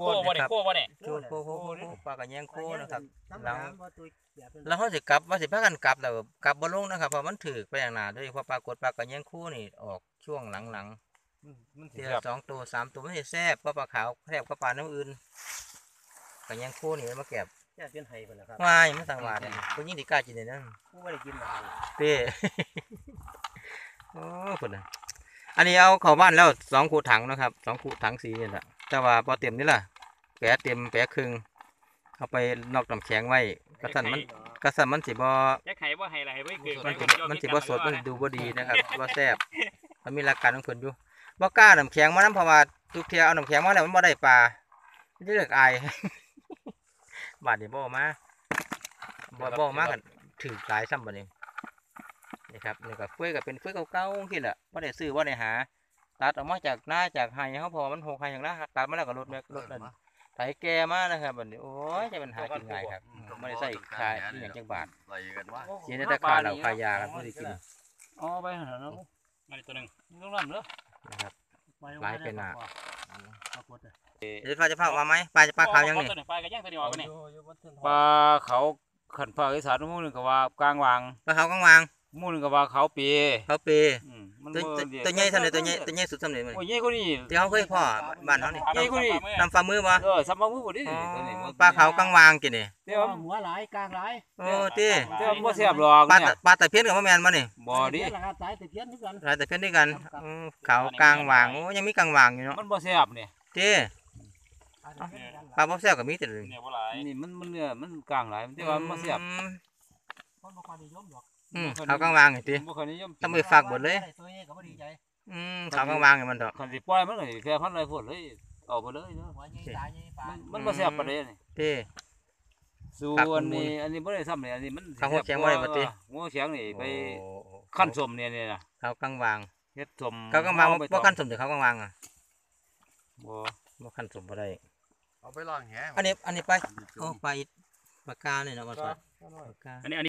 โค้บ่เนี่ยโค้บ่เนี่ยโคโคโคโคโคปลากระแยงโคนะครับธรรมหลังดาบ่ตัวแบบนั้นแล้วเขาสิกลับว่าสิพากันกลับแล้วกลับบ่ลงนะครับเพราะมันถือไปอย่างหนาโดยเฉพาะปลากดปลากระแยงคู่นี่ออกช่วงหลังมันๆสิทีแซ่ละบสองตัวสามตัวไม่ใช่แซ่บเพราะปลาขาวแซ่บก็ปลาน้ำอื่นกระแยงคู่นี่มันมาแก็บจะเป็นไห้พุ่นล่ะครับวายมันสั่งหวานคนยิ่งดีกล้ากินเลยนะ กูบ่ได้กินหรอกเป้ โอ้คนน่ะอันนี้เอาเข้าบ้านแล้วสองขูดถังนะครับสองขูดถังสีนี่แหละ แต่ว่าพอเต็มนี่ล่ะแปะเต็มแปะครึ่งเอาไปนอกน้ำแข็งไว้กระสันมันกระสันมันสิบ่จะไข่บ่ไห้ละไห้บ่เกิดมันสิไว้มันสิบ่สดมันสิดูบ่ดีนะครับบ่แซ่บมันมีหลักการของเพิ่นอยู่บ่กล้าน้ำแข็งมานํเพราะว่าทุกเที่ยเอาน้ำแข็งมาแล้วมันบ่ได้ปลามันจะเลือกอายบาดนี้บ่เอามาบ่บ่เอามากันถือหลายซ้ำบัดนี้นี่ครับนี่ก็เฟื่อยก็เป็นเฟื่อยเก่าๆที่แหละบ่ได้ซื้อบ่ได้หา ตัดออกมาจากหน้าจากไห้เฮาพอมันหกไห้อย่างนั้นตัดมาแล้วก็ลดแม่ลดนั่นไถแก่มานะครับบัดนี้โอ้ยจะเป็นหากินง่ายครับบ่ได้ใส่ค่าอีหยังจักบาทใส่กันว่าเสียในแต่ค่าเหล้าค่ายากันบ่ได้กินอ๋อไปหั่นเนาะมาอีกตัวหนึงนี่ต้องนํเด้อนะครับไปหลายเป็นหน้าปรากฏอะเดี๋ยวฟ้าจะพามาไหมปลาจะปลาขาวยังนี่ตัวหนึ่งปลากระแยงตัวนี้ออกไปเนี่ยปลาเขาขันภาคอีสานหมู่หนึงก็ว่ากลางวางปลาขาวกลางวางหมู่หนึงก็ว่าเขาปีเขาเปอื มมันตัวบ่ตัวเรียกตัวใหญ่เท่าไหร่ตัวใหญ่ตัวใหญ่สุดเท่าไหร่มันโอ้ยใหญ่กว่านี้ ที่เขาเคยพ่อบ้านเขานี่ใหญ่กว่านี้ นำฝ่ามือบ่เออสำมามือบ่ดิอ๋อตัวนี้มันปลาขาวกลางวางกินนี่แต่ว่าหัวหลายกลางหลายโอ้ตีแต่ว่าบ่แซ่บหรอกปลาเนี่ตะยปลาตะเพียนกับมะแมนมานี่บ่ดิเสียราคาสายตะเพียนนี่กันปลาตะเพียนด้วยกันอืมขาวกลางวางโอ้ยังมีกลางวางอยู่เนาะมันบ่แซ่บเนี่ยตีปลาบ่แซ่บก็มีแต่เลยเนี่ยบ่หลายนี่มันมันเนื้อมันกลางหลายแต่ว่ามันบ่แซ่บอืมคนบ่ค่อยนิยมหรอกอืมขาวกลางวางนี่ติ บ่ค่อยนิยมต้องไปฝากเบิดเลยตัวนี้ก็บ่ดีใจ อืมขาวกลางวางนี่มันดอกคันสิปล่อยมันก็สิแค่พันไรพุ่นเลยเอาไปเลยเนาะหัวใหญ่ตาใหญ่ปลามันมันบ่แซ่บปานใดนี่ตีส่ครับวนนี้อันนี้บ่ได้ซ้ำนี่อันนี้มันข้าวหัวเขียงบ่ได้บ่ติหัวเขียงนี่ไปโอ้ขั้นสมเนี่ยเนี่ยนะขาวกลางวางเฮ็ดสมขาวกลางวางเอบ่ไปบ่ตขั้นสมเดี๋ยวขาวกลางวางอะบ่บ่ขั้นสมบ่ได้เอาไปล่างแหอันนี้อันนี้ไปโอ้ไปลาอีกปากกาเนี่ยเนาะมาสอดปากกาอันนี้อันนี้